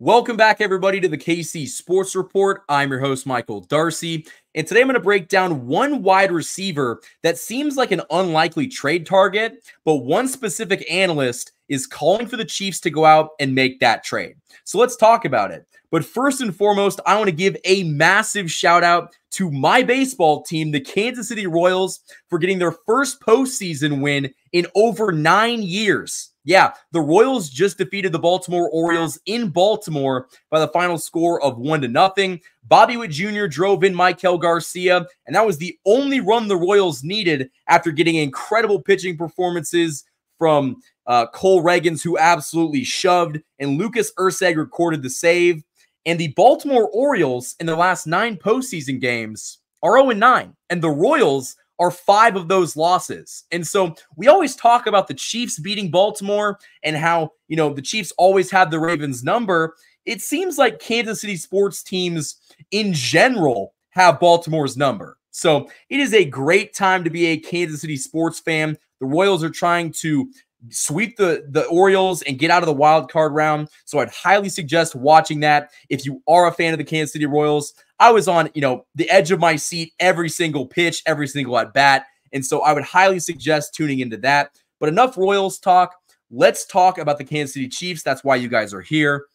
Welcome back, everybody, to the KC Sports Report. I'm your host, Michael D'Arcy. And today I'm going to break down one wide receiver that seems like an unlikely trade target, but one specific analyst is calling for the Chiefs to go out and make that trade. So let's talk about it. But first and foremost, I want to give a massive shout out to my baseball team, the Kansas City Royals, for getting their first postseason win in over nine years. Yeah, the Royals just defeated the Baltimore Orioles in Baltimore by the final score of one to nothing. Bobby Witt Jr. drove in Maikel Garcia, and that was the only run the Royals needed after getting incredible pitching performances from uh, Cole Ragans, who absolutely shoved, and Lucas Erceg recorded the save. And the Baltimore Orioles in the last nine postseason games are 0 9, and the Royals are five of those losses. And so we always talk about the Chiefs beating Baltimore and how, you know, the Chiefs always had the Ravens number. It seems like Kansas City sports teams in general have Baltimore's number. So it is a great time to be a Kansas City sports fan. The Royals are trying to sweep the the Orioles and get out of the wild card round. So I'd highly suggest watching that if you are a fan of the Kansas City Royals. I was on, you know, the edge of my seat every single pitch, every single at bat. And so I would highly suggest tuning into that. But enough Royals talk. Let's talk about the Kansas City Chiefs. That's why you guys are here.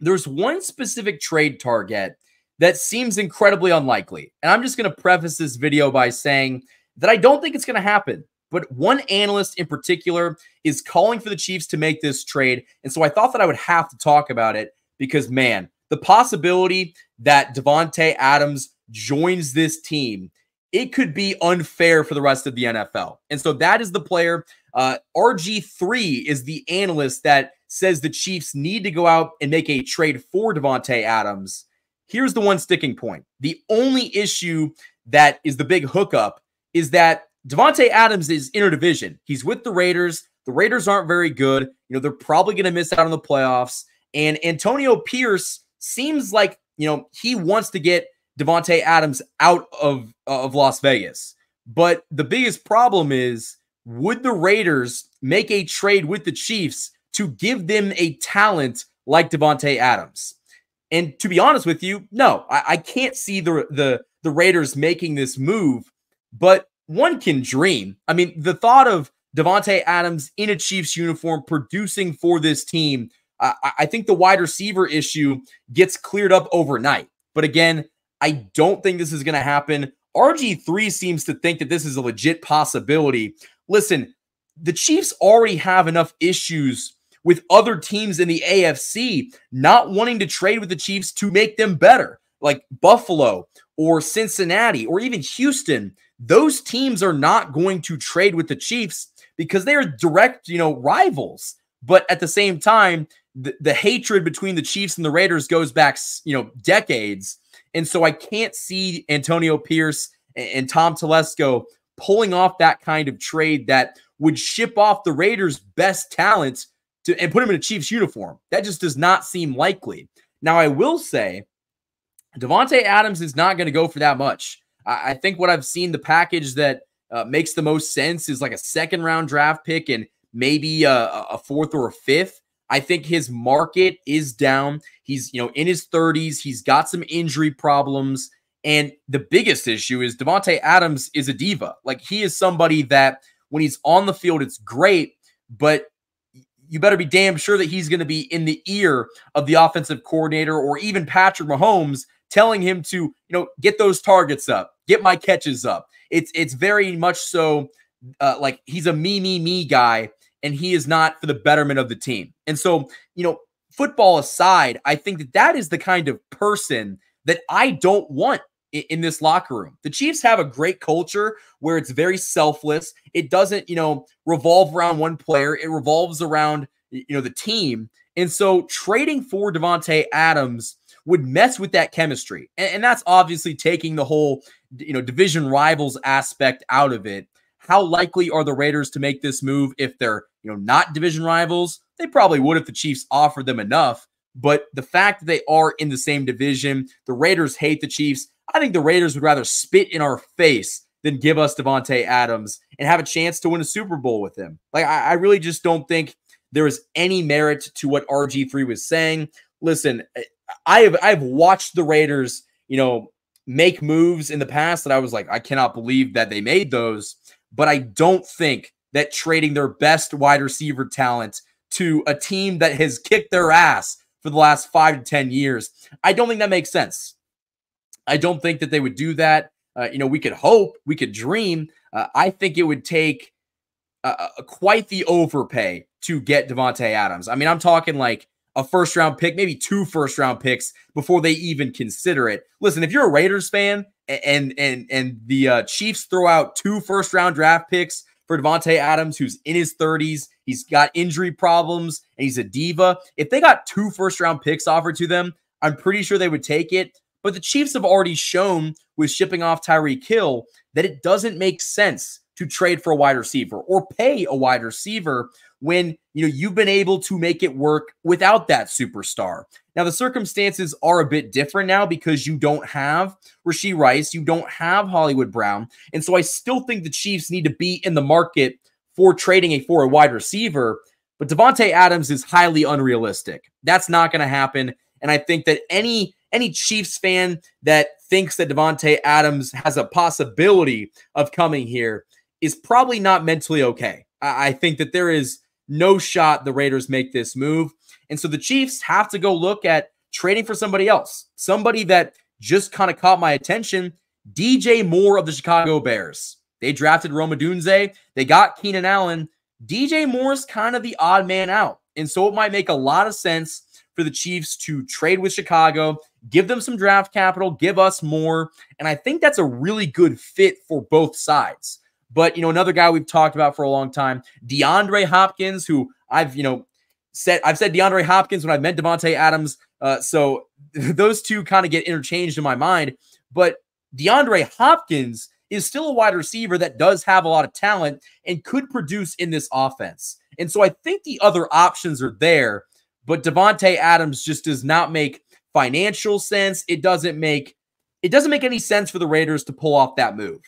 There's one specific trade target that seems incredibly unlikely. And I'm just going to preface this video by saying that I don't think it's going to happen. But one analyst in particular is calling for the Chiefs to make this trade. And so I thought that I would have to talk about it because, man, the possibility that Davante Adams joins this team, it could be unfair for the rest of the NFL. And so that is the player. Uh, RG3 is the analyst that says the Chiefs need to go out and make a trade for Davante Adams. Here's the one sticking point. The only issue that is the big hookup is that Davante Adams is interdivision. He's with the Raiders. The Raiders aren't very good. You know, they're probably going to miss out on the playoffs. And Antonio Pierce seems like, you know, he wants to get Davante Adams out of, of Las Vegas. But the biggest problem is would the Raiders make a trade with the Chiefs to give them a talent like Davante Adams? And to be honest with you, no, I, I can't see the, the the Raiders making this move, but one can dream. I mean, the thought of Davante Adams in a Chiefs uniform producing for this team I, I think the wide receiver issue gets cleared up overnight. But again, I don't think this is going to happen. RG3 seems to think that this is a legit possibility. Listen, the Chiefs already have enough issues with other teams in the AFC not wanting to trade with the Chiefs to make them better, like Buffalo or Cincinnati or even Houston. Those teams are not going to trade with the Chiefs because they are direct, you know, rivals. But at the same time, the, the hatred between the Chiefs and the Raiders goes back, you know, decades. And so I can't see Antonio Pierce and, and Tom Telesco pulling off that kind of trade that would ship off the Raiders' best talent to and put him in a Chiefs uniform. That just does not seem likely. Now, I will say Davante Adams is not going to go for that much. I, I, think what I've seen, the package that uh, makes the most sense is like a second round draft pick and maybe a, a fourth or a fifth. I think his market is down. He's, you know, in his 30s. He's got some injury problems. And the biggest issue is Davante Adams is a diva. Like he is somebody that when he's on the field, it's great, but you better be damn sure that he's going to be in the ear of the offensive coordinator or even Patrick Mahomes telling him to, you know, get those targets up, get my catches up. It's it's very much so uh, like he's a me me me guy and he is not for the betterment of the team. And so, you know, football aside, I think that that is the kind of person that I don't want in, in this locker room. The Chiefs have a great culture where it's very selfless. It doesn't, you know, revolve around one player. It revolves around, you know, the team. And so trading for Davante Adams would mess with that chemistry. And, and that's obviously taking the whole, you know, division rivals aspect out of it. How likely are the Raiders to make this move if they're, you know, not division rivals? They probably would if the Chiefs offered them enough. But the fact that they are in the same division, the Raiders hate the Chiefs. I think the Raiders would rather spit in our face than give us Davante Adams and have a chance to win a Super Bowl with him. Like I, I really just don't think there is any merit to what RG3 was saying. listen, eh, I have I've watched the Raiders, you know, make moves in the past that I was like, I cannot believe that they made those. But I don't think that trading their best wide receiver talent to a team that has kicked their ass for the last five to 10 years, I don't think that makes sense. I don't think that they would do that. Uh, you know, we could hope, we could dream. Uh, I think it would take uh, uh quite the overpay to get Davante Adams. I mean, I'm talking like a first round pick, maybe two first round picks before they even consider it. Listen, if you're a Raiders fan and and and the uh, Chiefs throw out two first round draft picks for Davante Adams, who's in his 30s, he's got injury problems, and he's a diva. If they got two first round picks offered to them, I'm pretty sure they would take it. But the Chiefs have already shown with shipping off Tyreek Hill that it doesn't make sense to trade for a wide receiver or pay a wide receiver when you know you've been able to make it work without that superstar. Now the circumstances are a bit different now because you don't have Rashee Rice, you don't have Hollywood Brown, and so I still think the Chiefs need to be in the market for trading a for a wide receiver. But Davante Adams is highly unrealistic. That's not going to happen, and I think that any any Chiefs fan that thinks that Davante Adams has a possibility of coming here is probably not mentally okay. I, I think that there is no shot the Raiders make this move. And so the Chiefs have to go look at trading for somebody else, somebody that just kind of caught my attention. DJ Moore of the Chicago Bears. They drafted Rome Odunze. They got Keenan Allen. DJ Moore's kind of the odd man out. And so it might make a lot of sense for the Chiefs to trade with Chicago, give them some draft capital, give us Moore. And I think that's a really good fit for both sides. But, you know, another guy we've talked about for a long time, DeAndre Hopkins, who I've, you know, said, I've said DeAndre Hopkins when I meant Davante Adams. Uh, so those two kind of get interchanged in my mind. But DeAndre Hopkins is still a wide receiver that does have a lot of talent and could produce in this offense. And so I think the other options are there, but Davante Adams just does not make financial sense. It doesn't make it doesn't make any sense for the Raiders to pull off that move.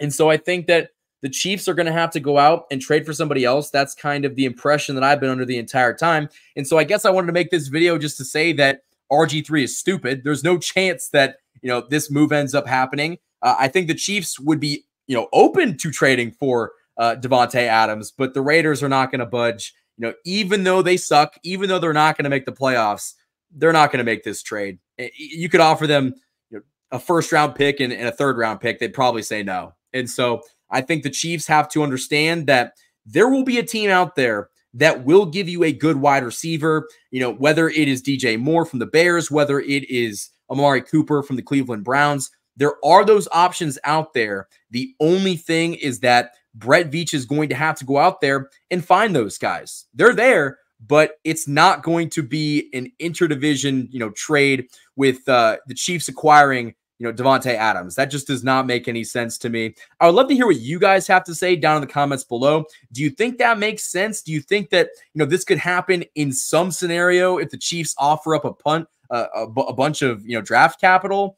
And so I think that the Chiefs are going to have to go out and trade for somebody else. That's kind of the impression that I've been under the entire time. And so I guess I wanted to make this video just to say that RG3 is stupid. There's no chance that, you know, this move ends up happening. Uh, I think the Chiefs would be, you know, open to trading for uh, Davante Adams, but the Raiders are not going to budge. You know, even though they suck, even though they're not going to make the playoffs, they're not going to make this trade. You could offer them you know, a first round pick and, and a third round pick. They'd probably say no. And so I think the Chiefs have to understand that there will be a team out there that will give you a good wide receiver, you know, whether it is DJ Moore from the Bears, whether it is Amari Cooper from the Cleveland Browns. There are those options out there. The only thing is that Brett Veach is going to have to go out there and find those guys. They're there, but it's not going to be an interdivision, you know, trade with uh, the Chiefs acquiring you know, Davante Adams. That just does not make any sense to me. I would love to hear what you guys have to say down in the comments below. Do you think that makes sense? Do you think that, you know, this could happen in some scenario if the Chiefs offer up a punt, uh, a, a bunch of, you know, draft capital?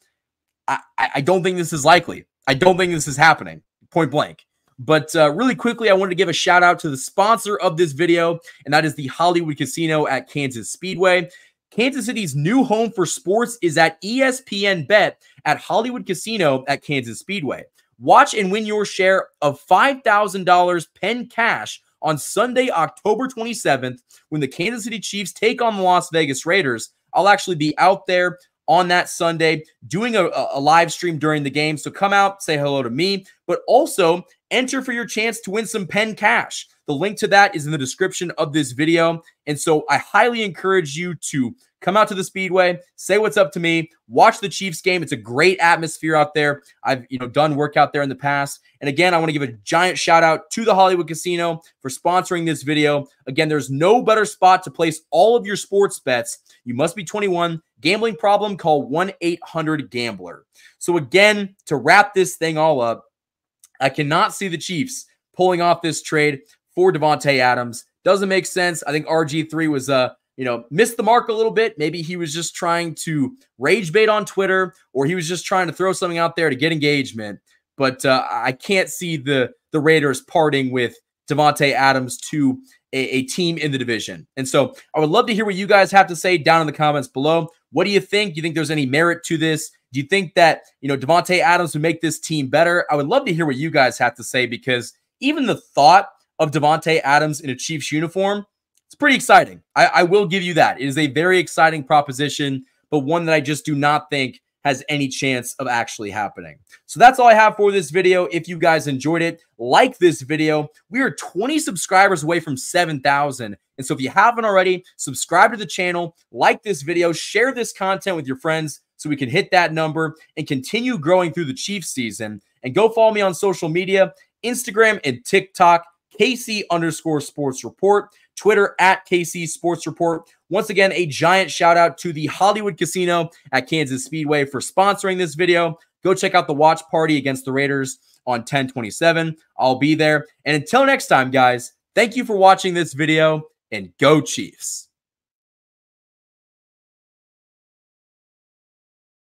I, I don't think this is likely. I don't think this is happening, point blank. But uh, really quickly, I wanted to give a shout out to the sponsor of this video, and that is the Hollywood Casino at Kansas Speedway. Kansas City's new home for sports is at ESPN Bet at Hollywood Casino at Kansas Speedway. Watch and win your share of $5,000 Penn Cash on Sunday, October 27th, when the Kansas City Chiefs take on the Las Vegas Raiders. I'll actually be out there on that Sunday doing a, a, live stream during the game. So come out, say hello to me, but also enter for your chance to win some Penn Cash. The link to that is in the description of this video. And so I highly encourage you to come out to the Speedway, say what's up to me, watch the Chiefs game. It's a great atmosphere out there. I've, you know, done work out there in the past. And again, I want to give a giant shout out to the Hollywood Casino for sponsoring this video. Again, there's no better spot to place all of your sports bets. You must be 21. Gambling problem, call 1-800-GAMBLER. So again, to wrap this thing all up, I cannot see the Chiefs pulling off this trade for Davante Adams. Doesn't make sense. I think RG3 was uh you know, missed the mark a little bit. Maybe he was just trying to rage bait on Twitter, or he was just trying to throw something out there to get engagement. But uh, I can't see the the Raiders parting with Davante Adams to a, a, team in the division. And so I would love to hear what you guys have to say down in the comments below. What do you think? Do you think there's any merit to this? Do you think that, you know, Davante Adams would make this team better? I would love to hear what you guys have to say because even the thought of Davante Adams in a Chiefs uniform, it's pretty exciting. I, I will give you that. It is a very exciting proposition, but one that I just do not think has any chance of actually happening. So that's all I have for this video. If you guys enjoyed it, like this video. We are 20 subscribers away from 7,000. And so if you haven't already, subscribe to the channel, like this video, share this content with your friends so we can hit that number and continue growing through the Chiefs season. And go follow me on social media, Instagram and TikTok, KC underscore sports report. Twitter at KC Sports Report. Once again, a giant shout out to the Hollywood Casino at Kansas Speedway for sponsoring this video. Go check out the watch party against the Raiders on 1027. I'll be there. And until next time, guys, thank you for watching this video and go Chiefs.